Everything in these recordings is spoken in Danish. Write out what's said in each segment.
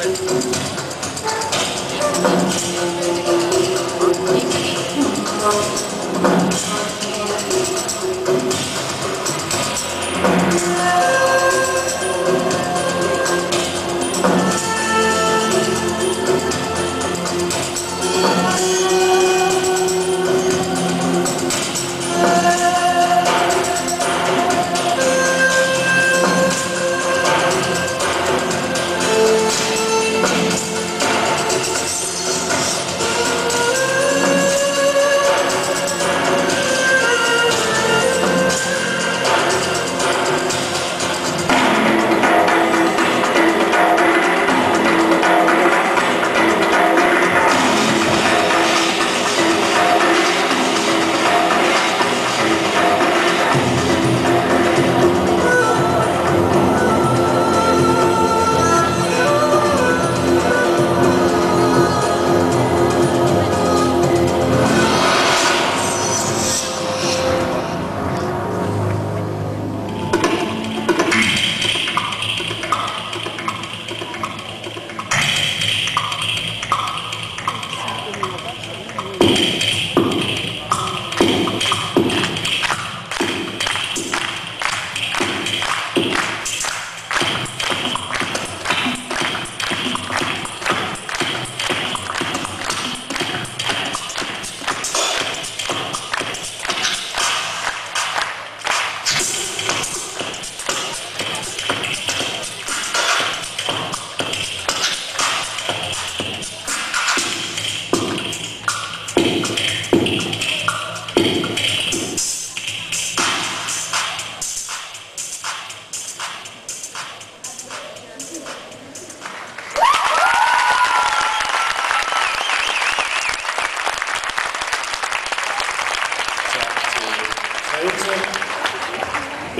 it.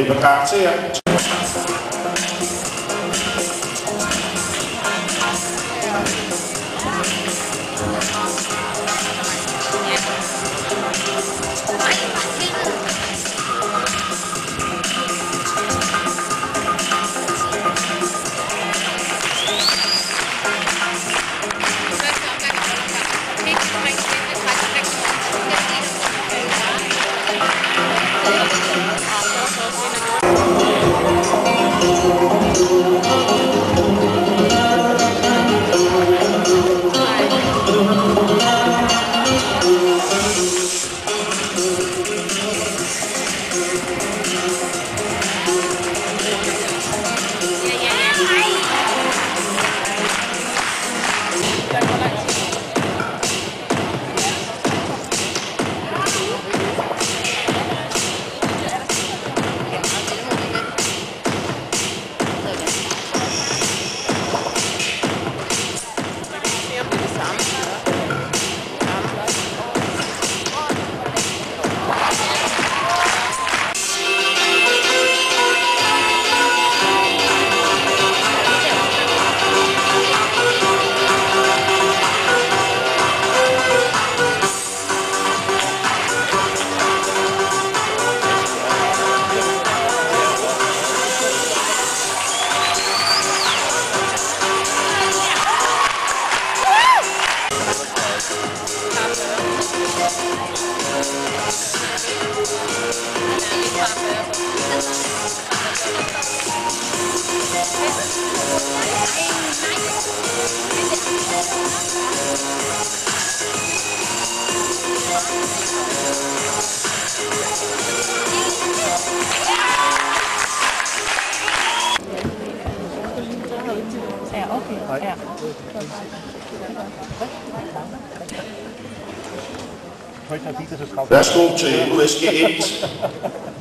Boa. Værsgo til USG 1.